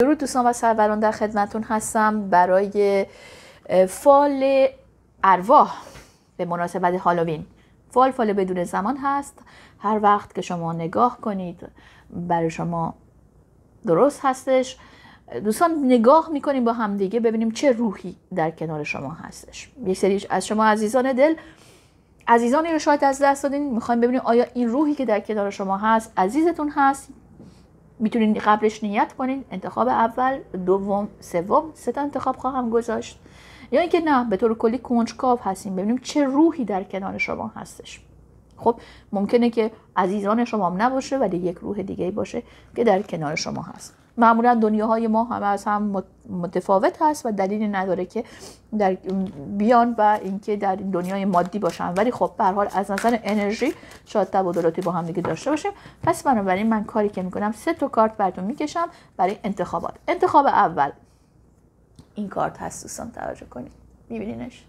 درود دوستان و سروران در خدمتون هستم برای فال ارواح به مناسبت هالووین. فال فال بدون زمان هست. هر وقت که شما نگاه کنید برای شما درست هستش. دوستان نگاه می‌کنیم با همدیگه ببینیم چه روحی در کنار شما هستش. یک سری از شما عزیزان دل عزیزانی رو شاید از دست دادین. می‌خوایم ببینیم آیا این روحی که در کنار شما هست عزیزتون هست می‌تونین قبلش نیت کنین انتخاب اول دوم سوم سه تا انتخاب خواهم گذاشت. یا اینکه نه به طور کلی کنجکاو هستیم. ببینیم چه روحی در کنار شما هستش. خب ممکنه که عزیزان شما هم نباشه ولی یک روح دیگه باشه که در کنار شما هست. معمولا دنیاهای ما همه از هم متفاوت هست و دلیلی نداره که در بیان و اینکه در دنیای مادی باشن. ولی خب به حال از نظر انرژی شاید تبادلاتی با هم دیگه داشته باشیم. پس بنابراین من کاری که می‌کنم سه تا کارت براتون می‌کشم برای انتخابات. انتخاب اول. این کارت هست دوستان توجه کنید. میبینینش.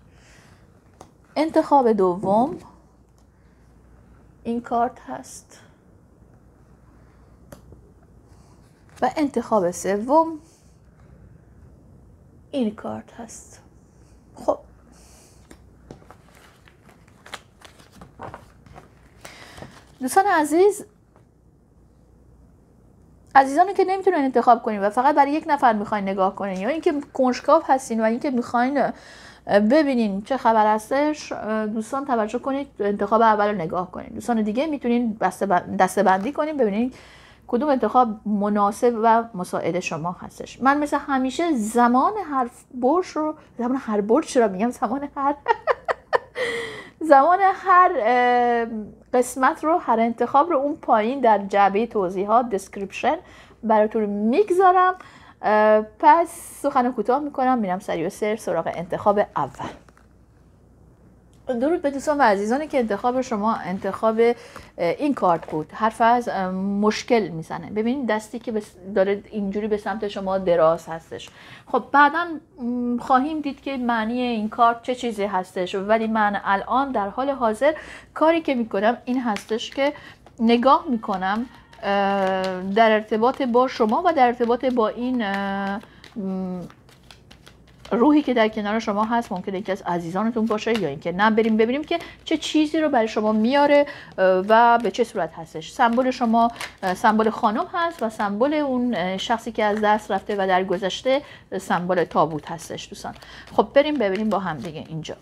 انتخاب دوم. این کارت هست. و انتخاب سوم این کارت هست. خب. دوستان عزیز عزیزانی که نمی‌تونن انتخاب کنین و فقط برای یک نفر می‌خواین نگاه کنین یا اینکه کنجکاو هستین و اینکه می‌خواین ببینین چه خبر هستش دوستان توجه کنید انتخاب اول رو نگاه کنید دوستان دیگه می‌تونین دسته بندی کنین ببینید کدوم انتخاب مناسب و مساعد شما هستش. من مثل همیشه زمان هر برش رو زمان هر برش چرا میگم؟ زمان هر زمان هر قسمت رو هر انتخاب رو اون پایین در جعبه توضیحات دسکریپشن براتون می‌گذارم. پس سخن کوتاه می‌کنم میرم سریع سر سراغ انتخاب اول. درود به دوستان و عزیزانی که انتخاب شما انتخاب این کارت بود. حرف از مشکل می‌زنه. ببینید دستی که داره اینجوری به سمت شما دراز هستش. خب بعدا خواهیم دید که معنی این کارت چه چیزی هستش. ولی من الان در حال حاضر کاری که می‌کنم این هستش که نگاه می‌کنم در ارتباط با شما و در ارتباط با این روحی که در کنار شما هست ممکنه یکی از عزیزانتون باشه یا اینکه نه بریم ببینیم که چه چیزی رو برای شما میاره و به چه صورت هستش. سمبل شما سمبل خانم هست و سمبل اون شخصی که از دست رفته و در گذشته سمبل تابوت هستش دوستان. خب بریم ببینیم با هم دیگه اینجا.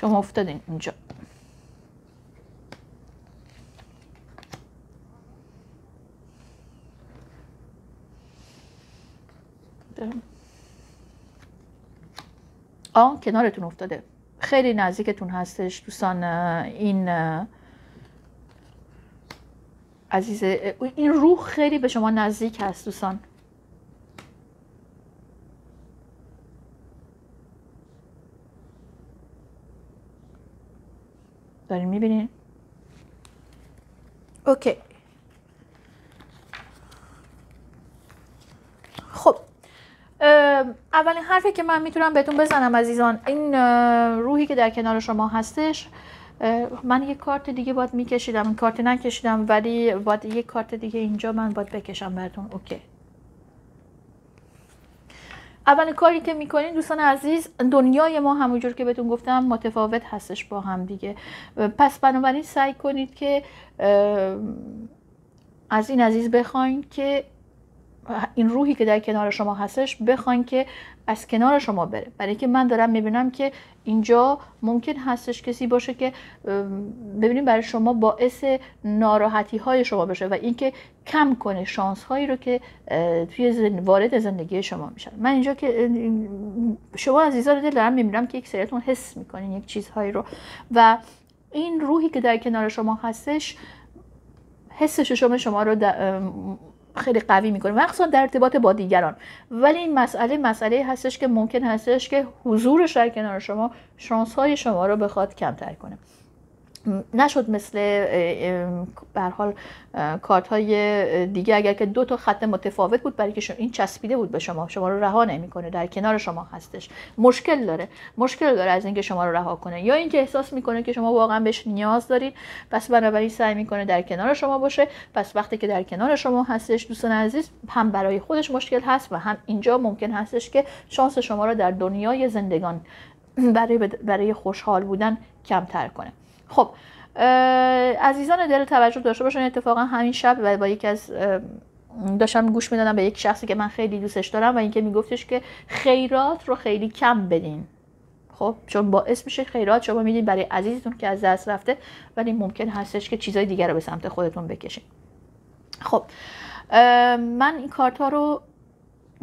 شما افتادین اینجا. آن کنارتون افتاده. خیلی نزدیکتون هستش دوستان این عزیز این روح خیلی به شما نزدیک هست دوستان دارین می‌بینین اوکی خب اولین حرفی که من می‌تونم بهتون بزنم عزیزان این روحی که در کنار شما هستش من یک کارت دیگه باید میکشیدم این کارت نکشیدم ولی باید یک کارت دیگه اینجا من باید بکشم براتون. اوکی اولین کاری که می‌کنین دوستان عزیز دنیای ما همونجور که بهتون گفتم متفاوت هستش با هم دیگه. پس بنابراین سعی کنید که از این عزیز بخواین که این روحی که در کنار شما هستش بخواین که از کنار شما بره. برای که من دارم می‌بینم که اینجا ممکن هستش کسی باشه که ببینیم برای شما باعث ناراحتی های شما بشه و اینکه کم کنه شانس هایی رو که توی وارد زندگی شما میشن. من اینجا که شما عزیزان دل دارم می‌بینم که یک سریتون حس می‌کنین یک چیزهایی رو. و این روحی که در کنار شما هستش حس شما شما رو خیلی قوی می‌کنه مخصوصا در ارتباط با دیگران. ولی این مسئله مسئله هستش که ممکن هستش که حضورش در کنار شما شانس های شما رو بخواد کمتر کنه. نشد مثل به حال کارت های دیگه. اگر که دو تا خط متفاوت بود برای که این چسبیده بود به شما. شما رو رها نمی‌کنه. در کنار شما هستش. مشکل داره. مشکل داره از اینکه شما رو رها کنه. یا اینکه احساس می‌کنه که شما واقعا بهش نیاز دارید. پس بنابراین سعی می‌کنه در کنار شما باشه. پس وقتی که در کنار شما هستش دوستان عزیز هم برای خودش مشکل هست و هم اینجا ممکن هستش که شانس شما رو در دنیای زندگان برای برای خوشحال بودن کمتر کنه. خب عزیزان دل توجه داشته باشن اتفاقا همین شب و با یکی از داشتم گوش می‌دادم به یک شخصی که من خیلی دوستش دارم و اینکه میگفتش که خیرات رو خیلی کم بدین. خب چون باعث میشه خیرات شما میدین برای عزیزتون که از دست رفته ولی ممکن هستش که چیزای دیگر رو به سمت خودتون بکشین. خب من این کارت ها رو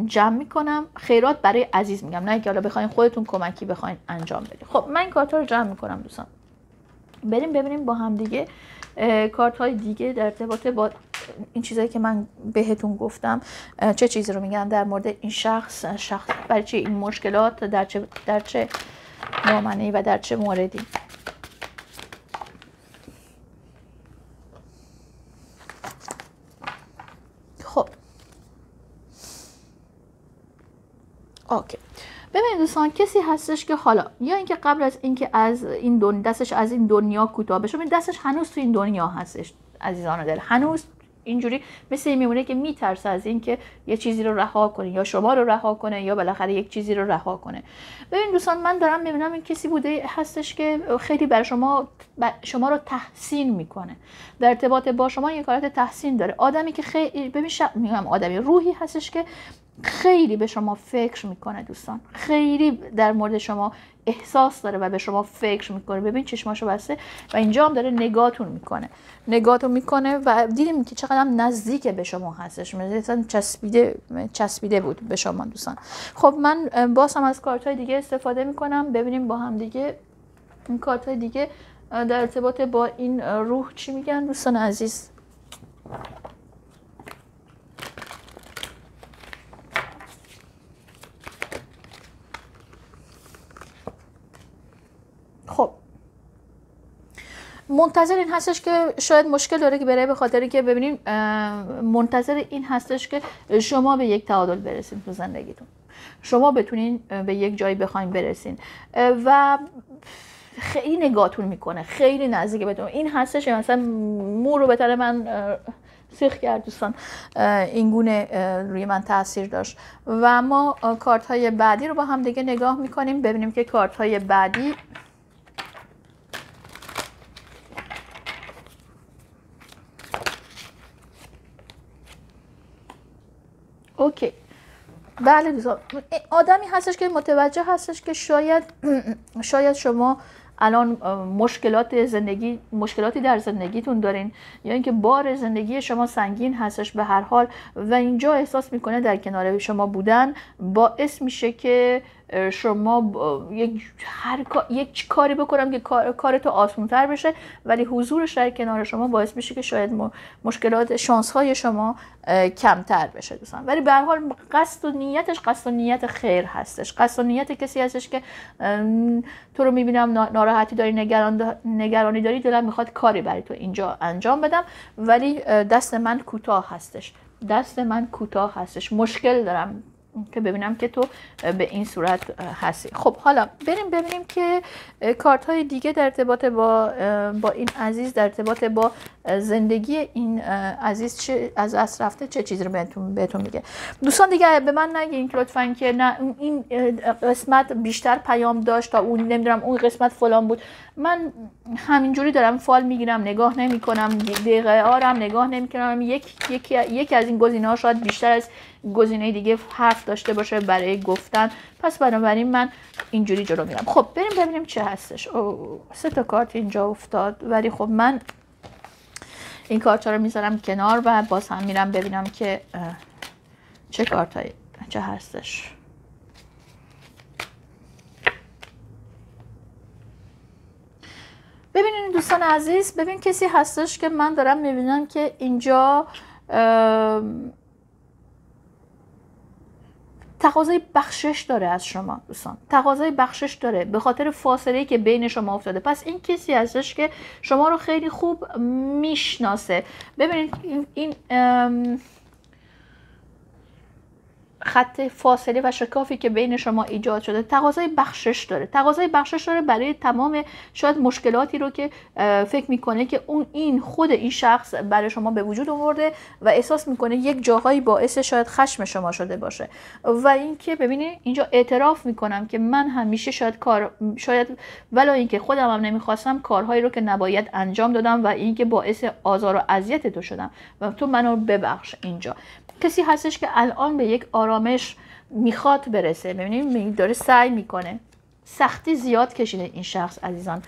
جمع می‌کنم. خیرات برای عزیز میگم نه که حالا بخواین خودتون کمکی بخواین انجام بدید خب من این کارت ها رو جمع می‌کنم دوستان. بریم ببینیم با هم دیگه کارت های دیگه در ارتباط با این چیزایی که من بهتون گفتم. چه چیزی رو میگن در مورد این شخص شخص برای چه این مشکلات در چه در چه و در چه موردی؟ خب. اوکی. ببینید دوستان کسی هستش که حالا یا اینکه قبل از اینکه از این دنیا دستش از این دنیا کوتاه بشه دستش هنوز تو این دنیا هستش عزیزان دل. هنوز اینجوری مثل این میمونه که میترسه از اینکه یه چیزی رو رها کنه یا شما رو رها کنه یا بالاخره یک چیزی رو رها کنه. ببین دوستان من دارم می‌بینم این کسی بوده هستش که خیلی بر شما شما رو تحسین می‌کنه. در ارتباط با شما یک حالت تحسین داره. آدمی که خیلی ببین میگم آدمی روحی هستش که خیلی به شما فکر می‌کنه دوستان. خیلی در مورد شما احساس داره و به شما فکر می‌کنه. ببین چشماشو بسته و اینجا هم داره نگاهتون می‌کنه. نگاهتون می‌کنه و دیدیم که چقدر هم نزدیک به شما هستش. مثلا چسبیده چسبیده بود به شما دوستان. خب من باز هم از کارت های دیگه استفاده می‌کنم. ببینیم با هم دیگه این کارت های دیگه در ارتباط با این روح چی میگن دوستان عزیز؟ منتظر این هستش که شاید مشکل داره که بره به خاطر که ببینیم منتظر این هستش که شما به یک تعادل برسید تو زندگیتون. شما بتونین به یک جایی بخواین برسین. و خیلی نگاهتون می‌کنه خیلی نزدیک بهتون این هستش مثلا مو رو به من سیخ کرد دوستان. این گونه روی من تاثیر داشت. و ما کارت های بعدی رو با هم دیگه نگاه می‌کنیم. ببینیم که کارت های بعدی اوکی. بله دوستان آدمی هستش که متوجه هستش که شاید شاید شما الان مشکلات زندگی مشکلاتی در زندگیتون دارین یا اینکه بار زندگی شما سنگین هستش به هر حال و اینجا احساس می‌کنه در کنار شما بودن باعث میشه که شما یک هر یک کاری بکنم که کار کار تو آسان‌تر بشه ولی حضورش در کنار شما باعث میشه که شاید مشکلات شانس های شما کمتر بشه دوستان. ولی به هر حال قصد و نیتش قصد و نیت خیر هستش. قصد و نیت کسی هستش که تو رو می‌بینم ناراحتی داری نگران نگرانی داری دلم می‌خواد کاری برای تو اینجا انجام بدم. ولی دست من کوتاه هستش. دست من کوتاه هستش. مشکل دارم که ببینم که تو به این صورت هستی. خب حالا بریم ببینیم که کارت های دیگه در ارتباط با با این عزیز در ارتباط با زندگی این عزیز چه از دست رفته چه چیزی رو بهتون بهتون میگه. دوستان دیگه به من نگین لطفا که نه این قسمت بیشتر پیام داشت تا اون نمی‌دونم اون قسمت فلان بود. من همینجوری دارم فال می‌گیرم نگاه نمی‌کنم دقیقه آرم نگاه نمی‌کنم. یک یکی یکی از این گزینه ها شاید بیشتر از گزینه دیگه حرف داشته باشه برای گفتن. پس بنابراین من اینجوری جلو میرم. خب بریم ببینیم چه هستش. او سه تا کارت اینجا افتاد. ولی خب من این کارت ها رو می‌ذارم کنار و باز هم میرم ببینم که چه کارت هایی چه هستش. ببینید دوستان عزیز ببین کسی هستش که من دارم می‌بینم که اینجا تقاضای بخشش داره از شما دوستان. تقاضای بخشش داره به خاطر فاصله که بین شما افتاده. پس این کسی هستش که شما رو خیلی خوب می‌شناسه. ببینید این خط فاصله و شکافی که بین شما ایجاد شده تقاضای بخشش داره. تقاضای بخشش داره برای تمام شاید مشکلاتی رو که فکر می‌کنه که اون این خود این شخص برای شما به وجود آورده و احساس می‌کنه یک جاهایی باعث شاید خشم شما شده باشه. و اینکه ببینید اینجا اعتراف می‌کنم که من همیشه شاید کار شاید ولی اینکه خودم هم نمی‌خواستم کارهایی رو که نباید انجام دادم و اینکه باعث آزار و اذیت تو شدم. و تو منو ببخش اینجا. کسی هستش که الان به یک آرامش می‌خواد برسه. ببینید داره سعی می‌کنه. سختی زیاد کشیده این شخص عزیزان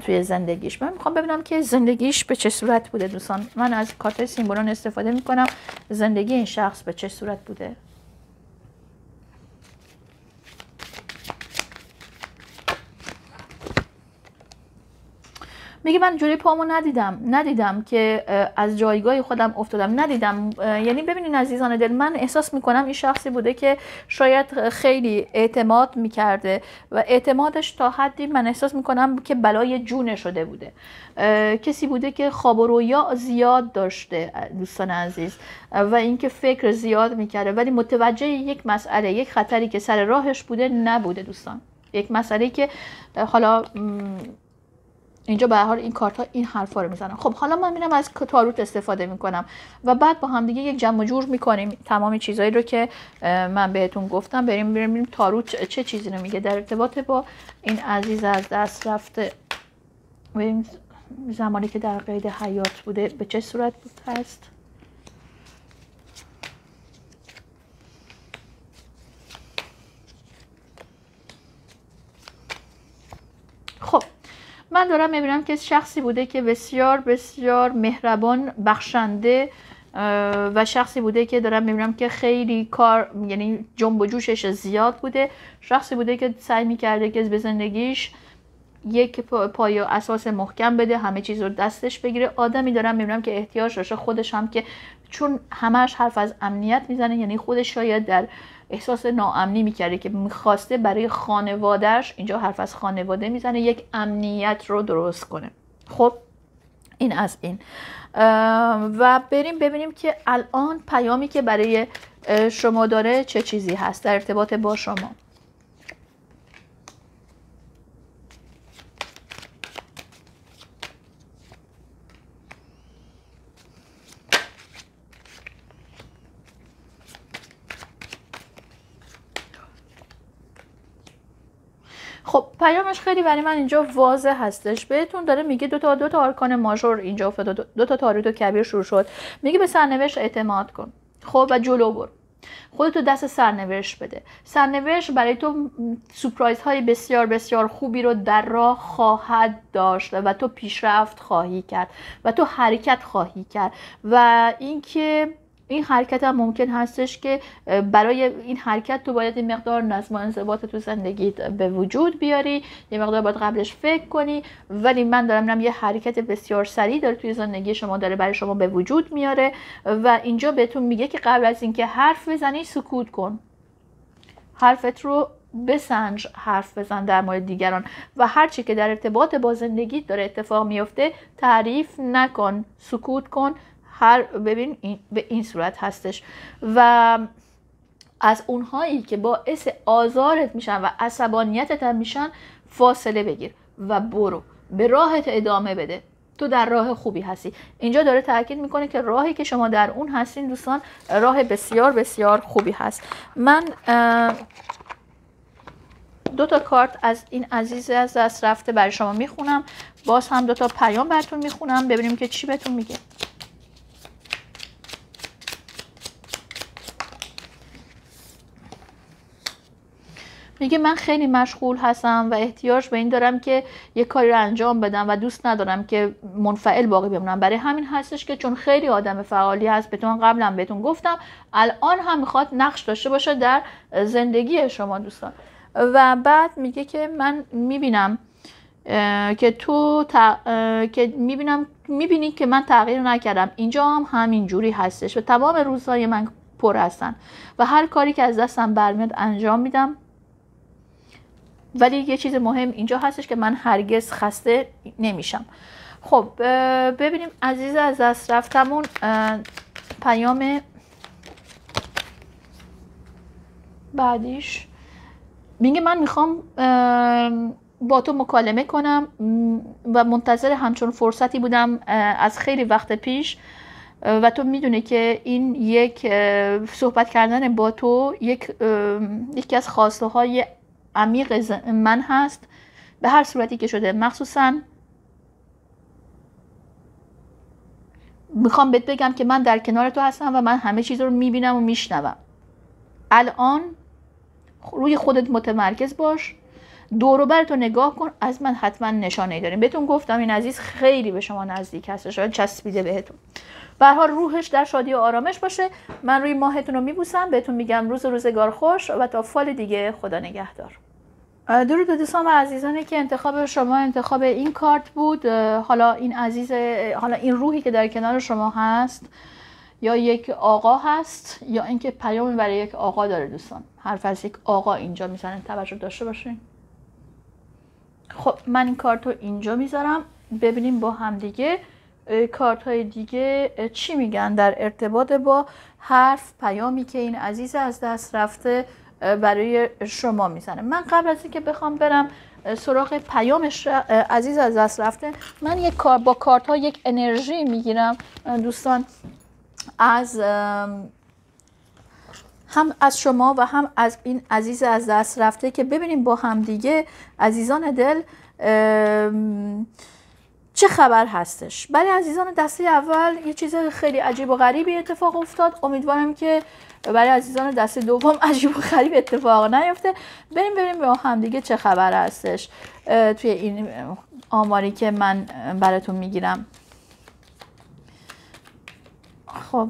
توی زندگیش. من می‌خوام ببینم که زندگیش به چه صورت بوده دوستان. من از کارت سیمبولون استفاده می‌کنم. زندگی این شخص به چه صورت بوده؟ میگه من جوری پامو ندیدم ندیدم که از جایگاه خودم افتادم ندیدم. یعنی ببینین عزیزان دل من احساس می‌کنم این شخصی بوده که شاید خیلی اعتماد می‌کرده و اعتمادش تا حدی من احساس می‌کنم که بلای جونه شده بوده. کسی بوده که خواب و زیاد داشته دوستان عزیز و اینکه فکر زیاد می‌کرده. ولی متوجه یک مسئله یک خطری که سر راهش بوده نبوده دوستان. یک مسئله که حالا اینجا به حال این کارت ها این حرفا رو می‌زنن. خب حالا من میرم از تاروت استفاده می‌کنم و بعد با هم دیگه یک جمع جور می‌کنیم تمام چیزهایی رو که من بهتون گفتم. بریم بریم, بریم. تاروت چه چیزی رو میگه؟ در ارتباط با این عزیز از دست رفته. بریم زمانی که در قید حیات بوده به چه صورت بود هست خب من دارم می‌بینم که شخصی بوده که بسیار بسیار مهربان بخشنده و شخصی بوده که دارم می‌بینم که خیلی کار یعنی جنب و جوشش زیاد بوده. شخصی بوده که سعی می‌کرده که به زندگیش یک پای اساس محکم بده همه چیز رو دستش بگیره. آدمی دارم می‌بینم که احتیاج داشته خودش هم که چون همش حرف از امنیت می‌زنه یعنی خودش شاید در احساس ناامنی می‌کرده که می‌خواسته برای خانوادهش اینجا حرف از خانواده می‌زنه یک امنیت رو درست کنه. خب این از این. و بریم ببینیم که الان پیامی که برای شما داره چه چیزی هست در ارتباط با شما. خب پیامش خیلی برای من اینجا واضح هستش. بهتون داره میگه دو تا دو تا آرکان ماژور اینجا افتاد دو تا تاریت و کبیر شروع شد. میگه به سرنوشت اعتماد کن. خب و جلو برو. خودتو دست سرنوشت بده. سرنوشت برای تو سپرایز های بسیار بسیار خوبی رو در راه خواهد داشت و تو پیشرفت خواهی کرد و تو حرکت خواهی کرد. و اینکه این حرکت هم ممکن هستش که برای این حرکت تو باید این مقدار نظم و انضباط تو زندگیت به وجود بیاری یه مقدار باید قبلش فکر کنی. ولی من دارم میرم یه حرکت بسیار سریع داره توی زندگی شما داره برای شما به وجود میاره و اینجا بهتون میگه که قبل از اینکه حرف بزنی سکوت کن. حرفت رو بسنج حرف بزن در مورد دیگران و هرچی که در ارتباط با زندگی داره اتفاق میفته تعریف نکن سکوت کن هر ببین به این صورت هستش. و از اونهایی که باعث آزارت میشن و عصبانیتت هم میشن فاصله بگیر و برو. به راهت ادامه بده. تو در راه خوبی هستی. اینجا داره تاکید می‌کنه که راهی که شما در اون هستین دوستان راه بسیار بسیار خوبی هست. من دو تا کارت از این عزیز از دست رفته برای شما می‌خونم. باز هم دو تا پیام براتون می‌خونم. ببینیم که چی بهتون میگه. میگه من خیلی مشغول هستم و احتیاج به این دارم که یه کاری رو انجام بدم و دوست ندارم که منفعل باقی بمونم. برای همین هستش که چون خیلی آدم فعالی هست بهتون قبلا بهتون گفتم الان هم می‌خواد نقش داشته باشه در زندگی شما دوستان. و بعد میگه که من می‌بینم که تو که می‌بینم می‌بینی که من تغییر نکردم. اینجا هم همین جوری هستش و تمام روزهای من پر هستن و هر کاری که از دستم برمیاد انجام میدم. ولی یه چیز مهم اینجا هستش که من هرگز خسته نمیشم. خب ببینیم عزیز از دست رفتمون پیام بعدیش. میگه من می‌خوام با تو مکالمه کنم و منتظر همچون فرصتی بودم از خیلی وقت پیش و تو می‌دونی که این یک صحبت کردن با تو یک یکی از خواسته های عمیق من هست. به هر صورتی که شده مخصوصا می‌خوام بهت بگم که من در کنار تو هستم و من همه چیز رو می‌بینم و میشنوم. الان روی خودت متمرکز باش. دور تو نگاه کن. از من حتما نشانه داریم. بهتون گفتم این عزیز خیلی به شما نزدیک هست. شاید چسبیده بهتون. به حال روحش در شادی و آرامش باشه. من روی ماهتون رو میبوسم. بهتون میگم روز روزگار خوش و تا فال دیگه خدا نگهدار. درود به دوستان و عزیزانی که انتخاب شما انتخاب این کارت بود. حالا این عزیز حالا این روحی که در کنار شما هست یا یک آقا هست یا اینکه پیامی برای یک آقا داره دوستان. حرف از یک آقا اینجا می‌زنه. توجه داشته باشین. خب من این کارت رو اینجا می‌ذارم. ببینیم با هم دیگه کارت های دیگه چی میگن در ارتباط با حرف پیامی که این عزیز از دست رفته. برای شما می‌زنه. من قبل از اینکه بخوام برم سراغ پیامش عزیز از دست رفته من یک کار با کارت ها یک انرژی می‌گیرم. دوستان از هم از شما و هم از این عزیز از دست رفته که ببینیم با هم دیگه عزیزان دل چه خبر هستش. برای عزیزان دسته اول یه چیز خیلی عجیب و غریبی اتفاق افتاد. امیدوارم که برای عزیزان دسته دوم عجیب و غریب اتفاق نیفته. بریم بریم با هم دیگه چه خبر هستش. توی این آماری که من براتون می‌گیرم. خب.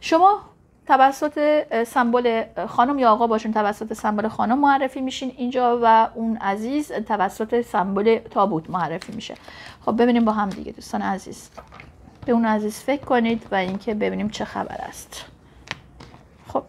شما توسط سمبل خانم یا آقا باشون توسط سمبل خانم معرفی میشین اینجا و اون عزیز توسط سمبل تابوت معرفی میشه. خب ببینیم با هم دیگه دوستان عزیز. به اون عزیز فکر کنید و اینکه ببینیم چه خبر است خب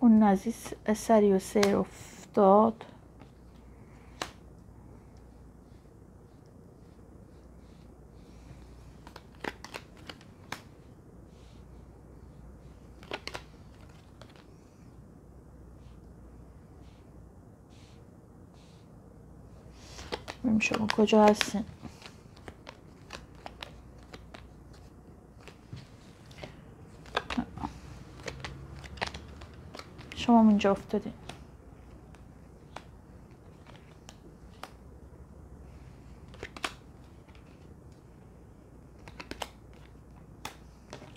اون عزیز سری و سیر افتاد. شما کجا هستین. شما اینجا افتادین.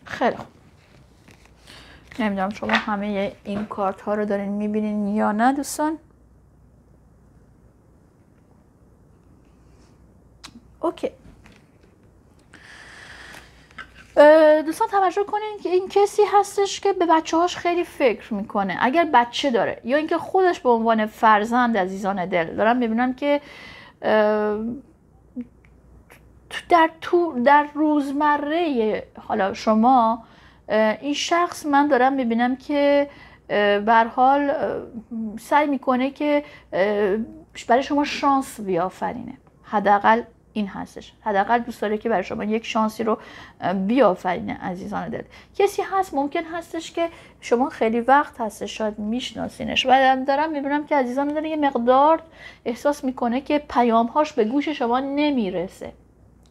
خیلی نمی‌دونم شما همه این کارت ها رو دارین می‌بینین یا نه دوستان اوکی دوستان توجه کنین که این کسی هستش که به بچه هاش خیلی فکر می‌کنه. اگر بچه داره یا اینکه خودش به عنوان فرزند عزیزان دل دارم می‌بینم که در تو در روزمره حالا شما این شخص من دارم می‌بینم که بر حال سعی می‌کنه که برای شما شانس بیافرینه. حداقل این هستش. حداقل دوست داره که برای شما یک شانسی رو بیافرینه عزیزان دل. کسی هست ممکن هستش که شما خیلی وقت هستش شاید میشناسینش. و دارم می‌بینم که عزیزان داره یه مقدار احساس می‌کنه که پیامهاش به گوش شما نمی‌رسه.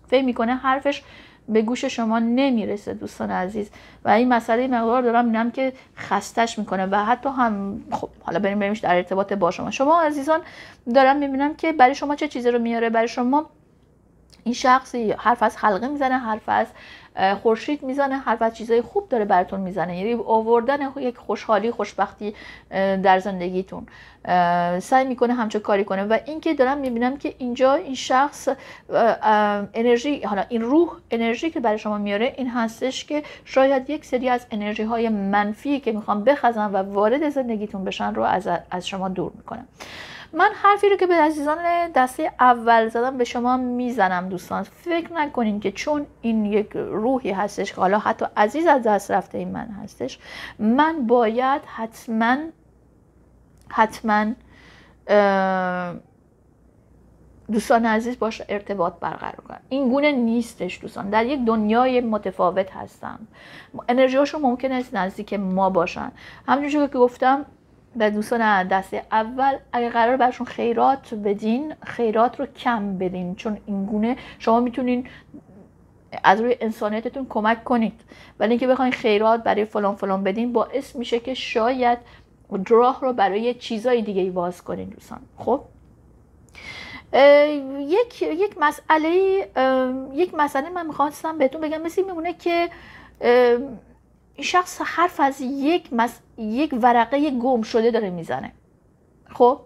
فکر می‌کنه حرفش به گوش شما نمی‌رسه دوستان عزیز. و این مسئله مقدار دارم می‌بینم که خستش می‌کنه و حتی هم خب حالا بریم بریمش در ارتباط با شما. شما عزیزان دارم می‌بینم که برای شما چه چیزی رو میاره؟ برای شما این شخص حرف از حلقه می‌زنه حرف از خورشید می‌زنه هر وقت چیزای خوب داره براتون می‌زنه. یعنی آوردن یک خوشحالی خوشبختی در زندگیتون. سعی می‌کنه همچه کاری کنه و اینکه دارم می‌بینم که اینجا این شخص انرژی حالا این روح انرژی که برای شما میاره این هستش که شاید یک سری از انرژی های منفی که می‌خوام بخزن و وارد زندگیتون بشن رو از, از شما دور می‌کنم من حرفی رو که به عزیزان دسته اول زدم به شما می‌زنم دوستان. فکر نکنین که چون این یک روحی هستش که حالا حتی عزیز از دست رفته این من هستش من باید حتما حتما دوستان عزیز باش ارتباط برقرار کنم. این گونه نیستش دوستان. در یک دنیای متفاوت هستم. انرژیاشون ممکن است نزدیک ما باشن. همونجور که گفتم به دوستان دسته اول اگر قرار برشون خیرات بدین خیرات رو کم بدین چون این گونه شما می‌تونین از روی انسانیتتون کمک کنید. ولی اینکه بخواین خیرات برای فلان فلان بدین باعث میشه که شاید راه رو برای چیزای دیگه ای باز کنین دوستان. خب؟ یک یک مسئله یک مسئله من می‌خواستم بهتون بگم. مثل میمونه که این شخص حرف از یک مس... یک ورقه گم شده داره می‌زنه. خب؟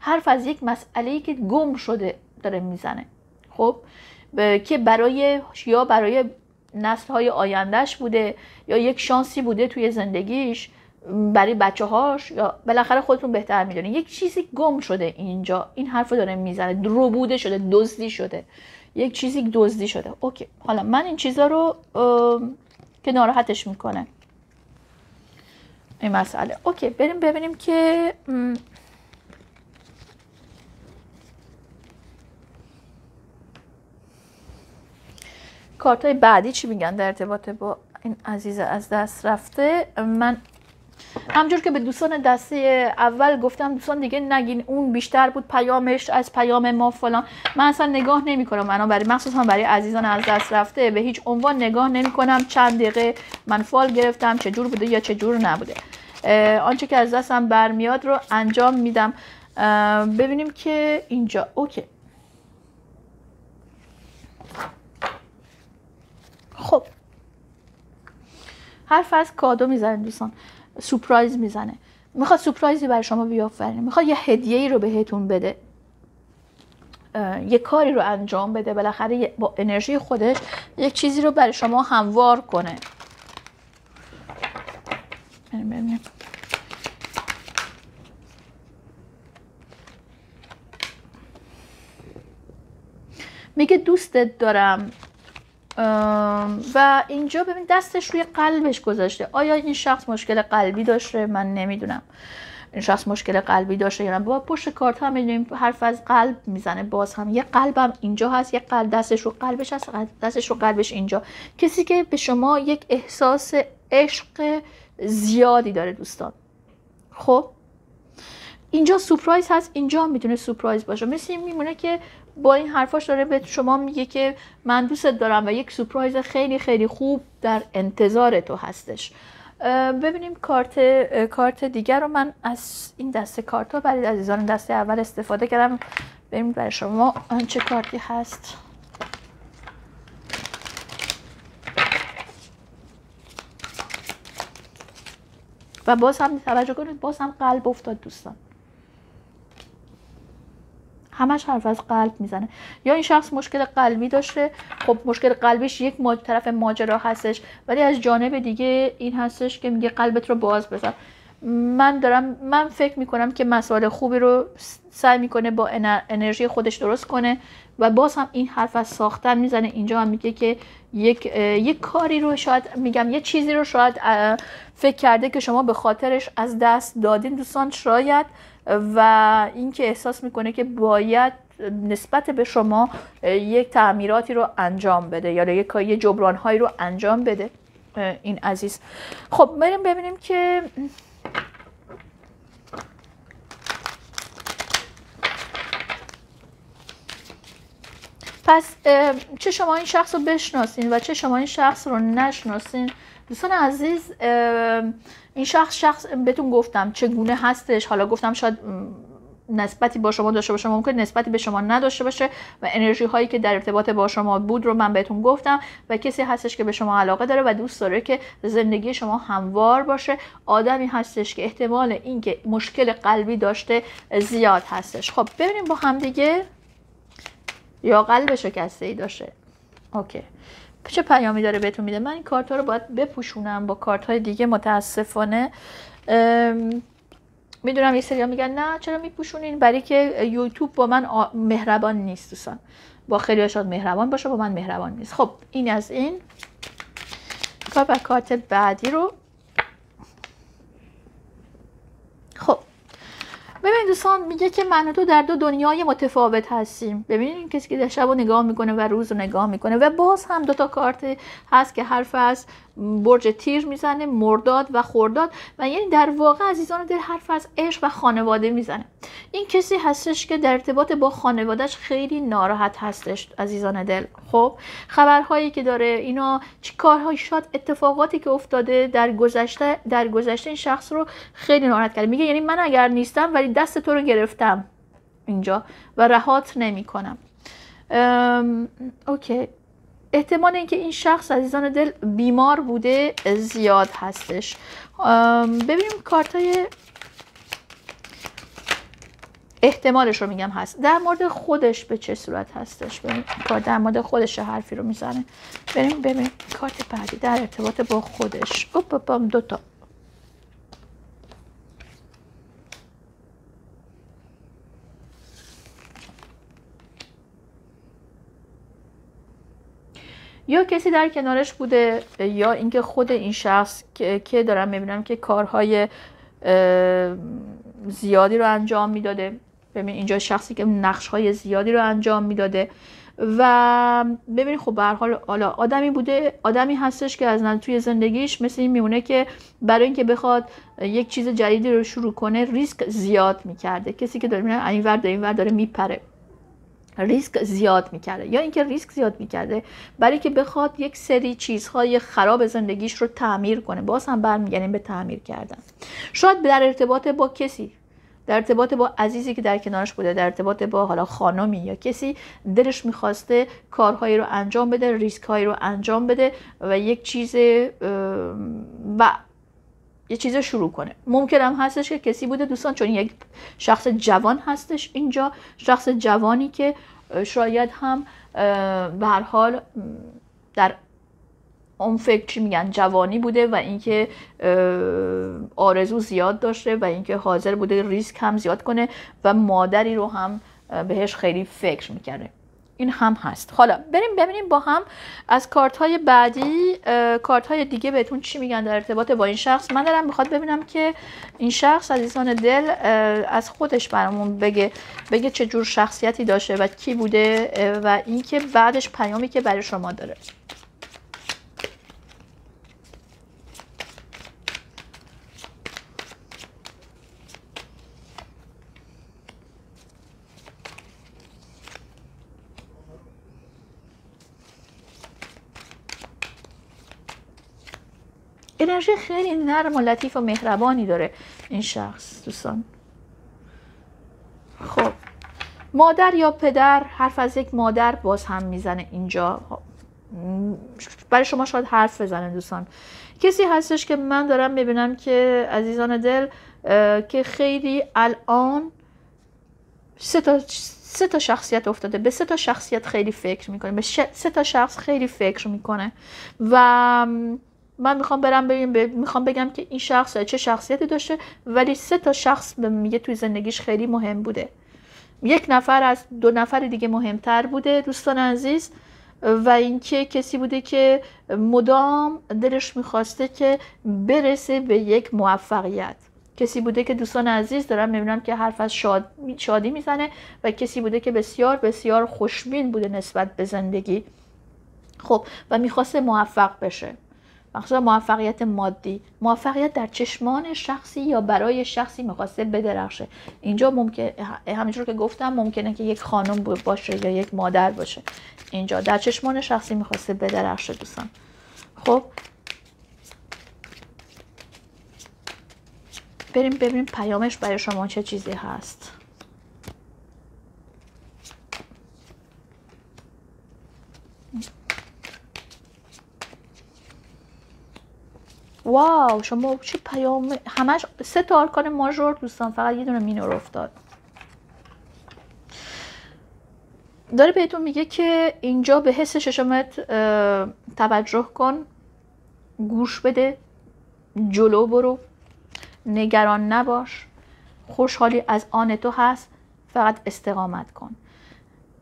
حرف از یک مسئله که گم شده داره می‌زنه. خب؟ که برای یا برای نسل های آیندهش بوده یا یک شانسی بوده توی زندگیش برای بچه هاش یا بالاخره خودتون بهتر می‌دونید یک چیزی گم شده اینجا. این حرف داره می‌زنه. درو بوده شده دزدی شده. یک چیزی دزدی شده. اوکی. حالا من این چیزا رو که ناراحتش می‌کنه. این مسئله. اوکی بریم ببینیم که کارت های بعدی چی میگن در ارتباط با این عزیز از دست رفته؟ من همجور که به دوستان دسته اول گفتم دوستان دیگه نگین اون بیشتر بود پیامش از پیام ما فلان. من اصلا نگاه نمی کنم من برای مخصوصا برای عزیزان از دست رفته به هیچ عنوان نگاه نمی کنم چند دقیقه من فال گرفتم چه جور بوده یا چه جور نبوده. آنچه که از دستم برمیاد رو انجام میدم. ببینیم که اینجا. OK. خب. حرف از کادو می‌زنه دوستان. surprise می‌زنه. می‌خواد surprise ی برای شما بیافرینه. می‌خواد یه هدیه ای رو بهتون بده. یه کاری رو انجام بده. بالاخره با انرژی خودش یک چیزی رو برای شما هموار کنه. میگه دوستت دارم. و اینجا ببین دستش روی قلبش گذاشته. آیا این شخص مشکل قلبی داشته؟ من نمی‌دونم. این شخص مشکل قلبی داشته یا نه؟ با پشت کارت هم می‌دونیم حرف از قلب می‌زنه. باز هم یه قلبم اینجا هست یه قلب دستش رو قلبش هست دستش رو قلبش اینجا. کسی که به شما یک احساس عشق زیادی داره دوستان. خب؟ اینجا surprise هست اینجا می‌تونه surprise باشه. مثل این میمونه که با این حرفاش داره به شما میگه که من دوستت دارم و یک surprise خیلی خیلی خوب در انتظار تو هستش. ببینیم کارت کارت دیگر رو من از این دسته کارت ها برای عزیزان دسته اول استفاده کردم. ببینیم برای شما. چه کارتی هست؟ و باز هم توجه کنید باز هم قلب افتاد دوستان. همش حرف از قلب می‌زنه. یا این شخص مشکل قلبی داشته خب مشکل قلبیش یک طرف ماجرا هستش ولی از جانب دیگه این هستش که میگه قلبت رو باز بزن من دارم من فکر می‌کنم که مسائل خوبی رو سعی می‌کنه با انرژی خودش درست کنه و باز هم این حرف از ساختن می‌زنه. اینجا هم میگه که یک یک کاری رو شاید میگم یه چیزی رو شاید فکر کرده که شما به خاطرش از دست دادین. دوستان شاید و اینکه احساس می‌کنه که باید نسبت به شما یک تعمیراتی رو انجام بده یا یک یه جبران هایی رو انجام بده. این عزیز. خب بریم ببینیم که پس چه شما این شخص رو بشناسین و چه شما این شخص رو نشناسین؟ دوستان عزیز این شخص شخص بهتون گفتم چگونه هستش. حالا گفتم شاید نسبتی با شما داشته باشه ممکن نسبتی به شما نداشته باشه و انرژی هایی که در ارتباط با شما بود رو من بهتون گفتم و کسی هستش که به شما علاقه داره و دوست داره که زندگی شما هموار باشه. آدمی هستش که احتمال اینکه مشکل قلبی داشته زیاد هستش. خب ببینیم با هم دیگه یا قلب شکسته ای داشته. اوکی. چه پیامی داره بهتون میده؟ من این کارت ها رو باید بپوشونم با کارت های دیگه متاسفانه. می‌دونم یه سری میگن نه چرا میپوشونین؟ برای که یوتیوب با من مهربان نیست دوستان. با خیلی شاید مهربان باشه با من مهربان نیست. خب این از این. و کارت بعدی رو. خب. دوستان میگه که من و تو در دو دنیای متفاوت هستیم. ببینید کسی که در شب رو نگاه می‌کنه و روز رو نگاه می‌کنه و باز هم دو تا کارت هست که حرف از برج تیر می‌زنه مرداد و خورداد و یعنی در واقع عزیزان دل حرف از عشق و خانواده می‌زنه. این کسی هستش که در ارتباط با خانوادهش خیلی ناراحت هستش عزیزان دل. خب خبرهایی که داره اینا چی کارهایی؟ شاد اتفاقاتی که افتاده در گذشته در گذشته این شخص رو خیلی ناراحت کرده. میگه یعنی من اگر نیستم ولی دست تو رو گرفتم اینجا و رهات نمی‌کنم. اوکی. احتمال اینکه این شخص عزیزان دل بیمار بوده زیاد هستش. ببینیم کارت های احتمالش رو میگم هست. در مورد خودش به چه صورت هستش؟ ببین کار در مورد خودش حرفی رو می‌زنه. بریم ببین کارت بعدی در ارتباط با خودش. اوپ دو تا. یا کسی در کنارش بوده یا اینکه خود این شخص که دارم می‌بینم که کارهای زیادی رو انجام می‌داده. ببین اینجا شخصی که نقش های زیادی رو انجام می‌داده. و ببین خب به حال حالا آدمی بوده آدمی هستش که از توی زندگیش مثل این میمونه که برای اینکه بخواد یک چیز جدیدی رو شروع کنه ریسک زیاد می‌کرده. کسی که داره می‌بینه این ور داره این ور داره میپره. ریسک زیاد می‌کرده. یا اینکه ریسک زیاد می‌کرده برای که بخواد یک سری چیزهای خراب زندگیش رو تعمیر کنه. باز هم برمیگردیم به تعمیر کردن. شاید در ارتباط با کسی در ارتباط با عزیزی که در کنارش بوده در ارتباط با حالا خانمی یا کسی دلش می‌خواسته کارهایی رو انجام بده ریسک هایی رو انجام بده و یک چیز و یه چیز شروع کنه. ممکن هم هستش که کسی بوده دوستان چون یک شخص جوان هستش اینجا. شخص جوانی که شاید هم به هر حال در اون فکر چی میگن جوانی بوده و اینکه آرزو زیاد داشته و اینکه حاضر بوده ریسک هم زیاد کنه و مادری رو هم بهش خیلی فکر می‌کرده. این هم هست. حالا بریم ببینیم با هم از کارت های بعدی کارت های دیگه بهتون چی میگن در ارتباط با این شخص. من دارم می‌خواد ببینم که این شخص عزیزان دل از خودش برامون بگه بگه چه جور شخصیتی داشته و کی بوده و اینکه بعدش پیامی که برای شما داره. انرژی خیلی نرم و لطیف و مهربانی داره این شخص دوستان. خب. مادر یا پدر حرف از یک مادر باز هم می‌زنه اینجا. برای شما شاید حرف بزنه دوستان. کسی هستش که من دارم می‌بینم که عزیزان دل که خیلی الان سه تا سه تا شخصیت افتاده. به سه تا شخصیت خیلی فکر می‌کنه. به سه تا شخص خیلی فکر می‌کنه. و من می‌خوام برم ببین می‌خوام بگم که این شخص چه شخصیتی داشته ولی سه تا شخص میگه توی زندگیش خیلی مهم بوده. یک نفر از دو نفر دیگه مهمتر بوده دوستان عزیز و اینکه کسی بوده که مدام دلش می‌خواسته که برسه به یک موفقیت. کسی بوده که دوستان عزیز دارم می‌بینم که حرف از شاد... شادی می‌زنه و کسی بوده که بسیار بسیار خوشبین بوده نسبت به زندگی. خب و می‌خواسته موفق بشه. مخصوصا موفقیت مادی. موفقیت در چشمان شخصی یا برای شخصی می‌خواسته بدرخشه. اینجا ممکن همینجور که گفتم ممکنه که یک خانم باشه یا یک مادر باشه. اینجا در چشمان شخصی می‌خواسته بدرخشه دوستان. خب. بریم ببینیم پیامش برای شما چه چیزی هست. واو شما چه پیام همش سه تا آرکان ماژور دوستان فقط یه دونه مینور افتاد. داره بهتون میگه که اینجا به حس ششمت توجه کن گوش بده جلو برو نگران نباش خوشحالی از آن تو هست فقط استقامت کن.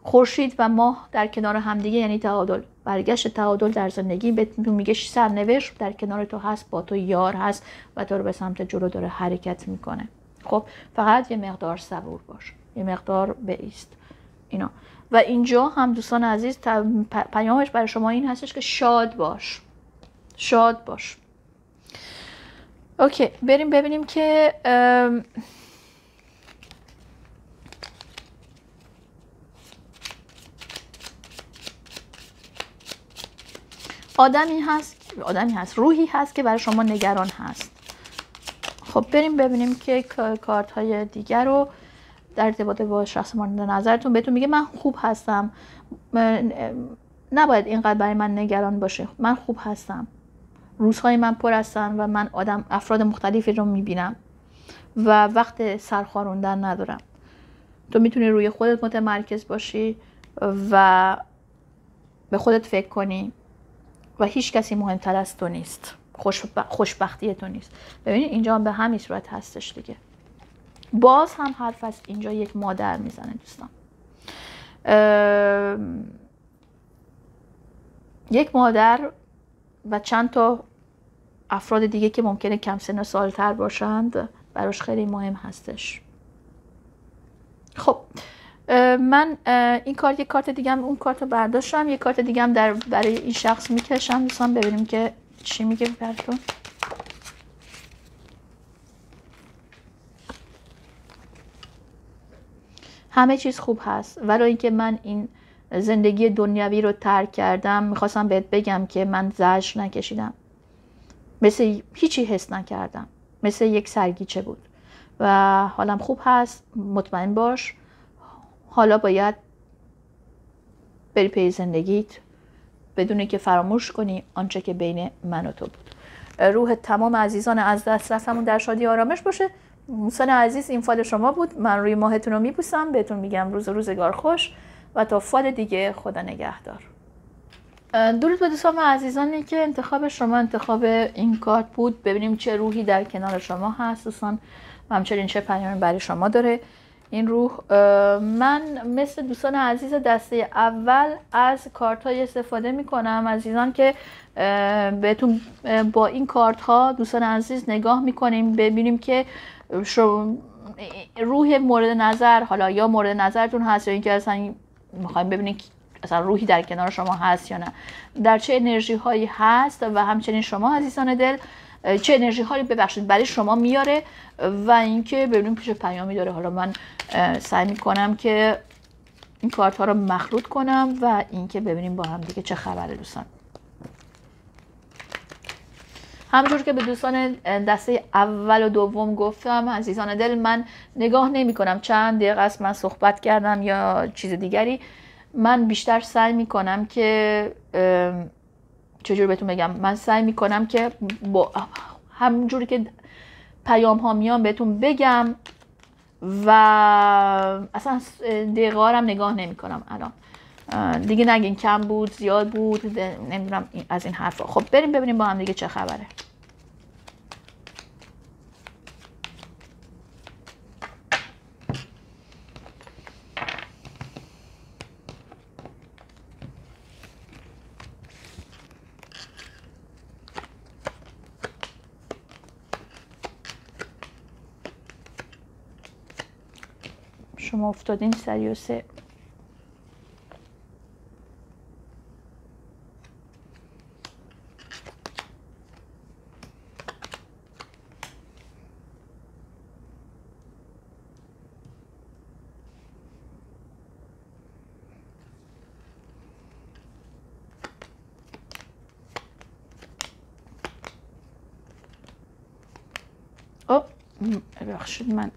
خورشید و ماه در کنار همدیگه یعنی تعادل. برگشت تعادل در زندگی بهتون میگه سرنوشت در کنار تو هست با تو یار هست و تو رو به سمت جلو داره حرکت می‌کنه. خب فقط یه مقدار صبور باش. یه مقدار بیست. اینا. و اینجا هم دوستان عزیز پیامش برای شما این هستش که شاد باش. شاد باش. اوکی بریم ببینیم که آدمی هست آدمی هست روحی هست که برای شما نگران هست. خب بریم ببینیم که کارت های دیگر رو در ارتباط با شخص مورد نظرتون بهتون میگه من خوب هستم. نباید اینقدر برای من نگران باشه. من خوب هستم. روزهای من پر هستن و من آدم افراد مختلفی رو می‌بینم و وقت سرخاروندن ندارم. تو می‌تونی روی خودت متمرکز باشی و به خودت فکر کنی. و هیچ کسی مهمتر از تو نیست. خوشبختی تو نیست. ببینید اینجا به همین صورت هستش دیگه. باز هم حرف از اینجا یک مادر می‌زنه دوستان. یک مادر و چند تا افراد دیگه که ممکنه کم سن و سالتر باشند براش خیلی مهم هستش. خب من این کارت یک کارت دیگه اون کارت رو برداشتم یک کارت دیگه هم در برای این شخص می‌کشم. دوستان ببینیم که چی میگه براتون. همه چیز خوب هست. ولی اینکه من این زندگی دنیوی رو ترک کردم می‌خواستم بهت بگم که من زجر نکشیدم. مثل هیچی حس نکردم. مثل یک سرگیچه بود. و حالم خوب هست. مطمئن باش. حالا باید بری پی زندگیت بدون که فراموش کنی آنچه که بین من و تو بود. روح تمام عزیزان از دست رفتمون در شادی آرامش باشه. موسان عزیز این فال شما بود. من روی ماهتون رو میبوسم بهتون میگم روز روزگار خوش و تا فال دیگه خدا نگهدار. درود به دوستان و عزیزانی که انتخاب شما انتخاب این کارت بود. ببینیم چه روحی در کنار شما هست. دوستان و همچنین چه پیامی برای شما داره. این روح من مثل دوستان عزیز دسته اول از کارت های استفاده می کنم عزیزان که بهتون با این کارت ها دوستان عزیز نگاه می کنیم ببینیم که روح مورد نظر حالا یا مورد نظرتون هست یا اینکه اصلا می‌خوایم ببینید اصلا روحی در کنار شما هست یا نه. در چه انرژی هایی هست و همچنین شما عزیزان دل چه انرژی هایی ببخشید برای شما میاره و اینکه ببینیم پیش پیامی داره. حالا من سعی می‌کنم که این کارت ها رو مخلوط کنم و اینکه ببینیم با هم دیگه چه خبره دوستان. همجور که به دوستان دسته اول و دوم گفتم عزیزان دل من نگاه نمی کنم چند دقیقه است من صحبت کردم یا چیز دیگری. من بیشتر سعی می کنم که چجور بهتون بگم؟ من سعی می کنم که با همجوری که پیام ها میان بهتون بگم و اصلا دقیقه نگاه نمی کنم الان دیگه نگین کم بود زیاد بود نمی‌دونم از این حرفا. خب بریم ببینیم با هم دیگه چه خبره. شما افتادین سری و سه ببخشید من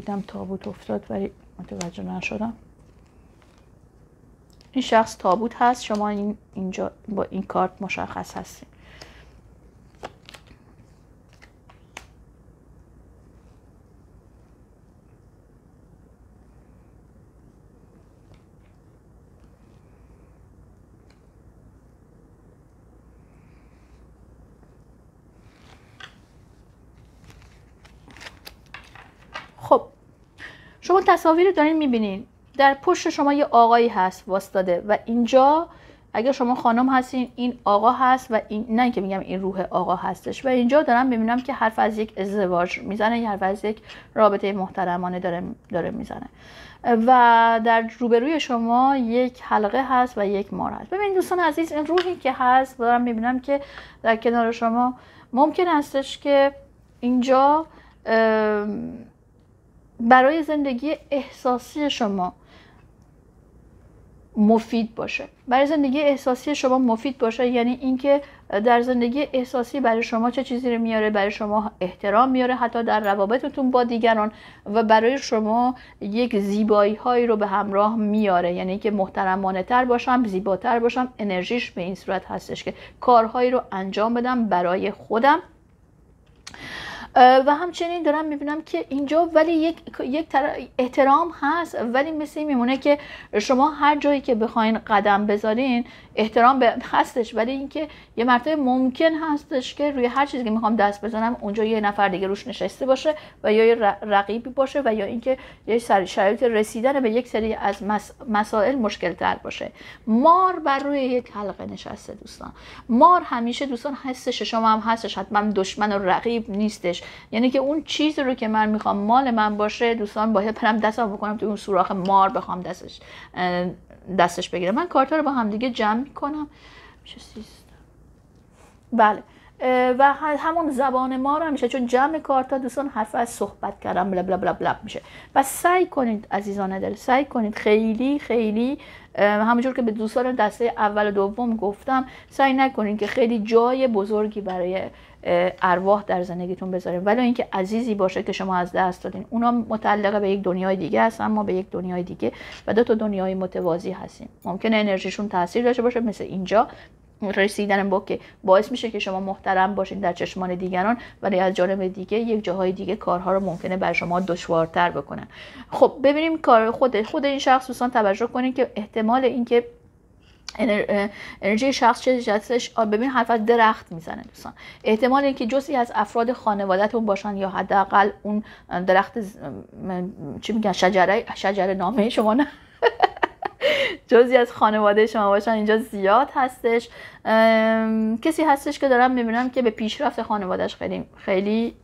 دیدم تابوت افتاد ولی متوجه نشدم. این شخص تابوت هست؟ شما این اینجا با این کارت مشخص هستید خب شما تصاویر دارین می‌بینین. در پشت شما یه آقایی هست واستاده و اینجا اگر شما خانم هستین این آقا هست و این نه که میگم این روح آقا هستش و اینجا دارم ببینم که حرف از یک ازدواج می‌زنه یا حرف از یک رابطه محترمانه داره داره می‌زنه. و در روبروی شما یک حلقه هست و یک مار هست. ببینید دوستان عزیز این روحی که هست دارم می‌بینم که در کنار شما ممکن هستش که اینجا برای زندگی احساسی شما مفید باشه. برای زندگی احساسی شما مفید باشه یعنی اینکه در زندگی احساسی برای شما چه چیزی رو میاره؟ برای شما احترام میاره حتی در روابطتون با دیگران. و برای شما یک زیبایی هایی رو به همراه میاره. یعنی که محترمانه تر باشم زیباتر باشم انرژیش به این صورت هستش که کارهایی رو انجام بدم برای خودم. و همچنین دارم می‌بینم که اینجا ولی یک, یک احترام هست ولی مثل این میمونه که شما هر جایی که بخواین قدم بذارین احترام به هستش. ولی اینکه یه مرتبه ممکن هستش که روی هر چیزی که می‌خوام دست بزنم اونجا یه نفر دیگه روش نشسته باشه و یا یه رقیبی باشه و یا اینکه یه شرایط رسیدن به یک سری از مسائل مشکل تر باشه. مار بر روی یک حلقه نشسته دوستان. مار همیشه دوستان هستش شما هم هستش. حتما دشمن و رقیب نیستش. یعنی که اون چیزی رو که من می‌خوام مال من باشه دوستان باید برم دستم بکنم تو اون سوراخ مار بخوام دستش دستش بگیرم. من کارتا رو با هم دیگه جمع می‌کنم. میشه سیست بله. و همون زبان ما رو میشه چون جمع کارتا دوستان حرف از صحبت کردم بلا بلا بلا بلا میشه. و سعی کنید عزیزان دل سعی کنید خیلی خیلی همونجور که به دوستان دسته اول و دوم گفتم سعی نکنید که خیلی جای بزرگی برای ارواح در زندگیتون بذاریم. ولی اینکه عزیزی باشه که شما از دست دادین. اونا متعلقه به یک دنیای دیگه هستن ما به یک دنیای دیگه و دو تا دنیای متوازی هستیم. ممکنه انرژیشون تاثیر داشته باشه مثل اینجا رسیدن با که باعث میشه که شما محترم باشین در چشمان دیگران ولی از جانب دیگه یک جاهای دیگه کارها رو ممکنه بر شما دشوارتر بکنن. خب ببینیم کار خود خود این شخص دوستان توجه کنید که احتمال اینکه انرژی شخص چه هستش ببین حرف از درخت می‌زنه دوستان. احتمال اینکه جزئی از افراد خانوادهتون باشن یا حداقل اون درخت چی میگن شجره شجره نامه شما نه؟ جزی از خانواده شما باشن اینجا زیاد هستش. کسی هستش که دارم می‌بینم که به پیشرفت خانوادهش خیلی خیلی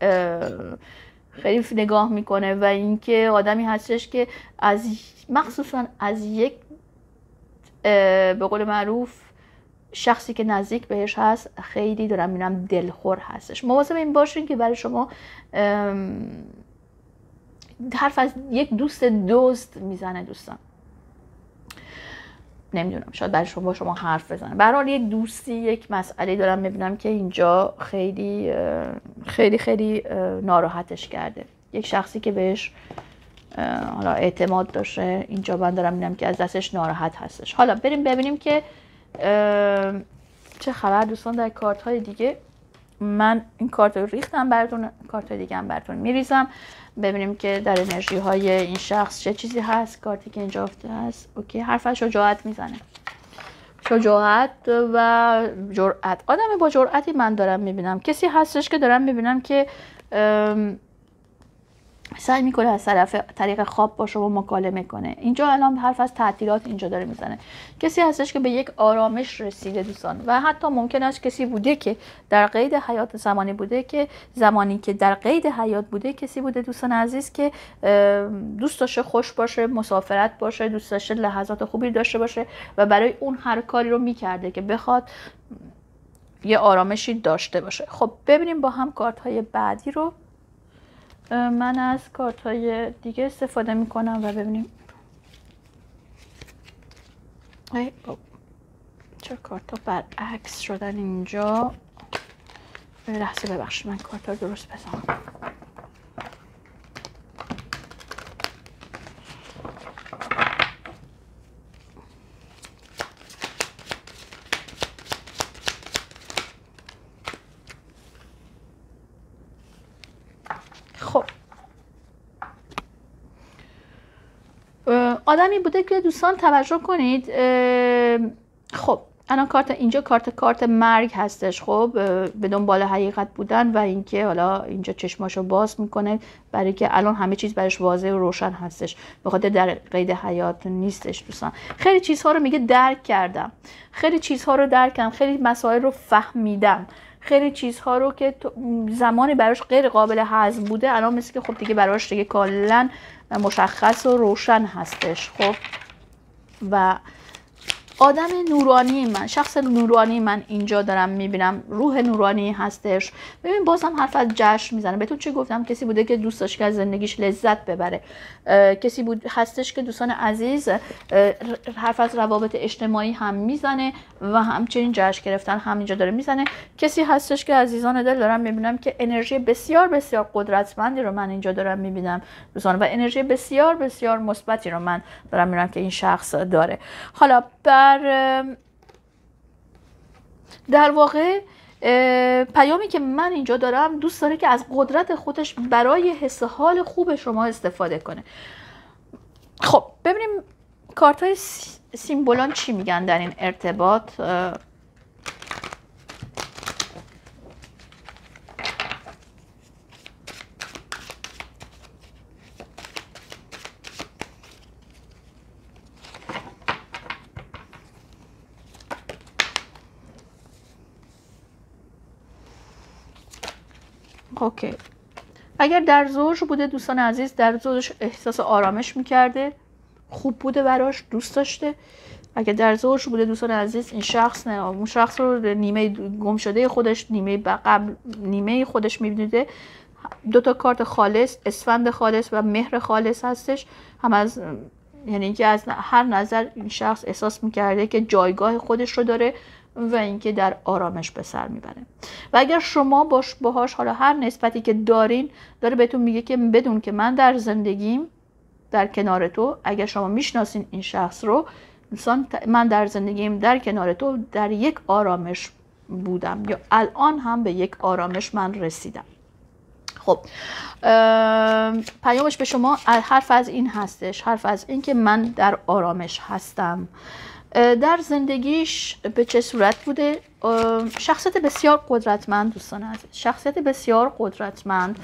خیلی نگاه می‌کنه و اینکه آدمی هستش که از مخصوصا از یک به قول معروف شخصی که نزدیک بهش هست خیلی دارم می‌بینم دلخور هستش. مواظب این باشین که برای شما حرف از یک دوست دوست می‌زنه دوستان. نمی‌دونم شاید برای شما با شما حرف بزنه. برحال یک دوستی یک مسئله دارم می‌بینم که اینجا خیلی خیلی خیلی ناراحتش کرده. یک شخصی که بهش حالا اعتماد داشته اینجا من دارم می‌بینم که از دستش ناراحت هستش. حالا بریم ببینیم که چه خبر؟ دوستان در کارت های دیگه من این کارت رو ریختم براتون کارت های دیگه هم براتون میریزم. ببینیم که در انرژی های این شخص چه چیزی هست کارتی که اینجا افته هست. اوکی حرف شجاعت می‌زنه. شجاعت و جرأت. آدم با جرأتی من دارم می‌بینم. کسی هستش که دارم می‌بینم که سعی می‌کنه از طرف طریق خواب با شما مکالمه کنه. اینجا الان حرف از تعطیلات اینجا داره می‌زنه. کسی هستش که به یک آرامش رسیده دوستان. و حتی ممکن است کسی بوده که در قید حیات زمانی بوده که زمانی که در قید حیات بوده کسی بوده دوستان عزیز که دوست داشته خوش باشه مسافرت باشه دوست داشته لحظات خوبی داشته باشه و برای اون هر کاری رو می‌کرده که بخواد یه آرامشی داشته باشه. خب ببینیم با هم کارت های بعدی رو من از کارت های دیگه استفاده می‌کنم و ببینیم. ای چرا کارت ها برعکس شدن اینجا؟ لحظه ببخشید من کارت ها درست بزنم. آدمی بوده که دوستان توجه کنید خب الان کارت اینجا کارت کارت مرگ هستش خب به دنبال حقیقت بودن و اینکه حالا اینجا چشماشو باز می‌کنه برای که الان همه چیز برش واضح و روشن هستش. به خاطر در قید حیات نیستش دوستان. خیلی چیزها رو میگه درک کردم. خیلی چیزها رو درک کردم. خیلی مسائل رو فهمیدم. خیلی چیزها رو که زمانی براش غیر قابل هضم بوده الان مثل که خب دیگه براش دیگه کلا مشخص و روشن هستش خب؟ و آدم نورانی من شخص نورانی من اینجا دارم می‌بینم روح نورانی هستش. ببین بازم حرف از جشن می‌زنه. بهتون چه گفتم؟ کسی بوده که دوست داشت که از زندگیش لذت ببره. کسی بود هستش که دوستان عزیز حرف از روابط اجتماعی هم می‌زنه و همچنین جشن گرفتن هم اینجا داره می‌زنه. کسی هستش که عزیزان دل دارم می‌بینم که انرژی بسیار بسیار قدرتمندی رو من اینجا دارم می‌بینم. دوستان و انرژی بسیار بسیار مثبتی رو من دارم می‌بینم که این شخص داره. حالا در در واقع پیامی که من اینجا دارم دوست داره که از قدرت خودش برای حس حال خوب شما استفاده کنه. خب ببینیم کارت های سیمبولان چی میگن در این ارتباط؟ اوکی. اگر در زوج بوده دوستان عزیز در زوجش احساس آرامش می‌کرده خوب بوده براش دوست داشته. اگر در زوج بوده دوستان عزیز این شخص نه اون شخص رو نیمه گم شده خودش نیمه قبل نیمه خودش میبینیده. دو تا کارت خالص اسفند خالص و مهر خالص هستش. هم از یعنی اینکه از هر نظر این شخص احساس می‌کرده که جایگاه خودش رو داره. و اینکه در آرامش به سر می‌بره. و اگر شما باش باهاش حالا هر نسبتی که دارین داره بهتون میگه که بدون که من در زندگیم در کنار تو اگر شما می‌شناسین این شخص رو دوستان من در زندگیم در کنار تو در یک آرامش بودم. یا الان هم به یک آرامش من رسیدم. خب پیامش به شما حرف از این هستش حرف از این که من در آرامش هستم. در زندگیش به چه صورت بوده؟ شخصیت بسیار قدرتمند دوستان عزیز. شخصیت بسیار قدرتمند.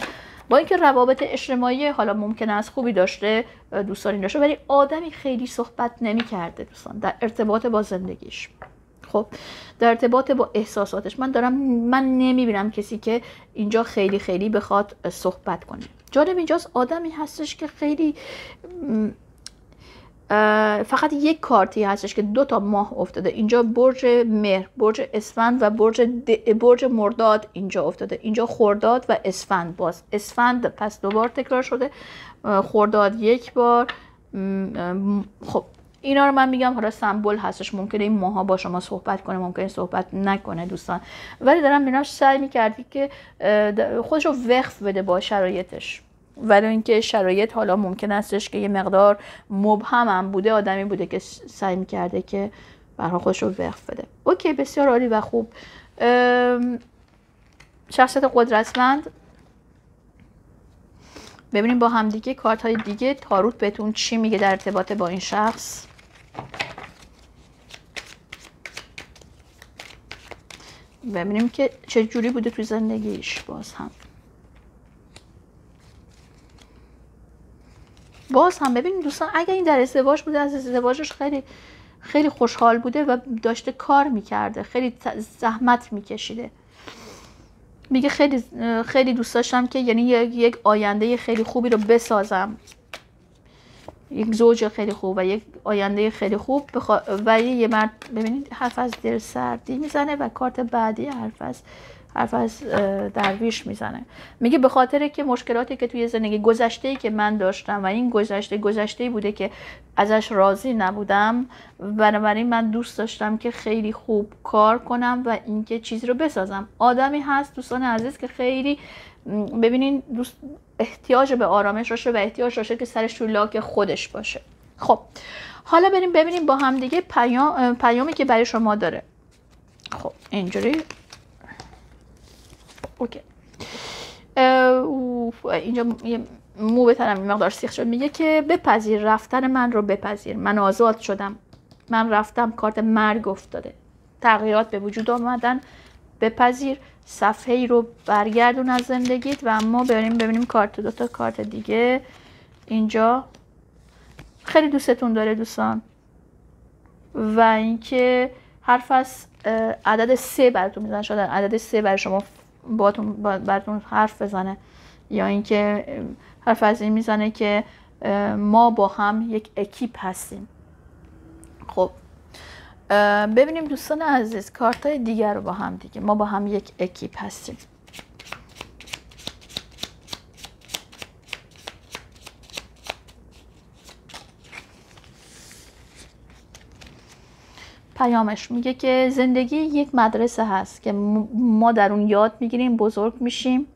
با اینکه روابط اجتماعی حالا ممکن است خوبی داشته دوستانی داشته ولی آدمی خیلی صحبت نمی کرده دوستان در ارتباط با زندگیش. خب در ارتباط با احساساتش. من دارم من نمی‌بینم کسی که اینجا خیلی خیلی بخواد صحبت کنه. جالب اینجاست آدمی هستش که خیلی فقط یک کارتی هستش که دو تا ماه افتاده. اینجا برج مهر برج اسفند و برج برج مرداد اینجا افتاده. اینجا خورداد و اسفند باز. اسفند پس دوبار تکرار شده. خورداد یک بار. خب اینا رو من میگم حالا سمبل هستش. ممکنه این ماها با شما صحبت کنه ممکنه صحبت نکنه دوستان. ولی دارم بیناش سعی می‌کردی که خودش رو وقف بده با شرایطش. ولی اینکه شرایط حالا ممکن استش که یه مقدار مبهم هم بوده آدمی بوده که سعی می‌کرده که برها خودش رو وقف بده. اوکی بسیار عالی و خوب. شخصیت قدرتمند. ببینیم با همدیگه کارت های دیگه. تاروت بهتون چی میگه در ارتباط با این شخص؟ ببینیم که چه جوری بوده توی زندگیش باز هم. باز هم ببینید دوستان اگر این در ازدواج بوده از ازدواجش خیلی خیلی خوشحال بوده و داشته کار می‌کرده خیلی زحمت میکشیده. میگه خیلی خیلی دوست داشتم که یعنی یک آینده خیلی خوبی رو بسازم. یک زوج خیلی خوب و یک آینده خیلی خوب بخوا... و یه مرد ببینید حرف از دل سردی می‌زنه و کارت بعدی حرف از حرف از درویش می‌زنه. میگه به خاطر که مشکلاتی که توی زندگی گذشته ای که من داشتم و این گذشته گذشته بوده که ازش راضی نبودم بنابراین من دوست داشتم که خیلی خوب کار کنم و اینکه چیزی رو بسازم. آدمی هست دوستان عزیز که خیلی ببینین دوست احتیاج به آرامش باشه و احتیاج باشه که سرش تو لاک خودش باشه. خب حالا بریم ببینیم با هم دیگه پیام پیامی که برای شما داره. خب اینجوری اوکی اینجا مو به این مقدار سیخ شد. میگه که بپذیر رفتن من رو بپذیر. من آزاد شدم. من رفتم کارت مرگ افتاده. تغییرات به وجود آمدن. بپذیر. صفحه ای رو برگردون از زندگیت و اما بریم ببینیم کارت دو تا کارت دیگه. اینجا. خیلی دوستتون داره دوستان. و اینکه حرف از عدد سه براتون می‌زنه شاید عدد سه برای شما باتون براتون حرف بزنه. یا اینکه حرف از این می‌زنه که ما با هم یک اکیپ هستیم. خب. ببینیم دوستان عزیز کارت های دیگر رو با هم دیگه. ما با هم یک اکیپ هستیم. پیامش میگه که زندگی یک مدرسه هست که ما در اون یاد می‌گیریم بزرگ میشیم.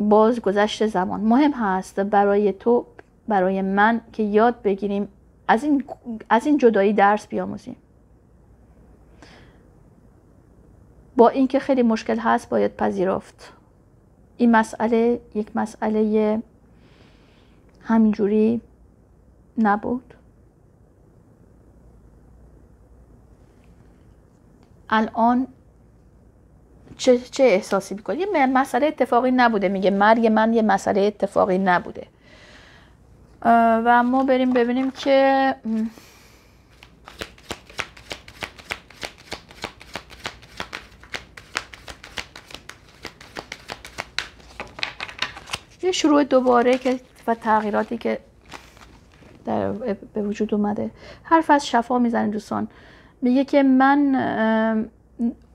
باز گذشت زمان. مهم هست برای تو برای من که یاد بگیریم از این, از این جدایی درس بیاموزیم. با اینکه خیلی مشکل هست باید پذیرفت. این مسئله یک مسئله همینجوری نبود. الان چه, چه احساسی می‌کنی؟ یه مسئله اتفاقی نبوده. میگه مرگ من یه مسئله اتفاقی نبوده. و ما بریم ببینیم که یه شروع دوباره که و تغییراتی که در به وجود اومده. حرف از شفا می‌زنه دوستان. میگه که من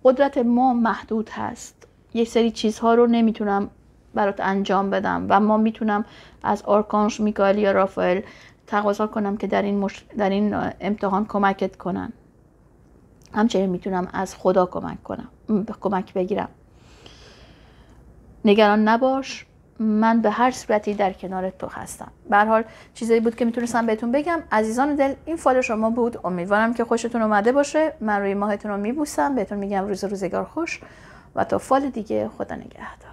قدرت ما محدود هست. یک سری چیزها رو نمی‌تونم برات انجام بدم و ما می‌تونم از آرکانش میکائیل یا رافائل تقاضا کنم که در این, مش... در این امتحان کمکت کنن. همچنین می‌تونم از خدا کمک کنم کمک بگیرم. نگران نباش. من به هر صورتی در کنار تو هستم. به حال چیزایی بود که می‌تونستم بهتون بگم. عزیزان دل این فال شما بود. امیدوارم که خوشتون اومده باشه. من روی ماهتون رو میبوسم. بهتون میگم روز روزگار خوش و تا فال دیگه خدا نگهدار.